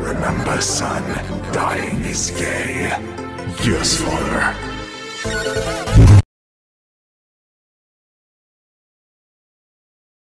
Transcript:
remember, son, dying is gay. Yes, father.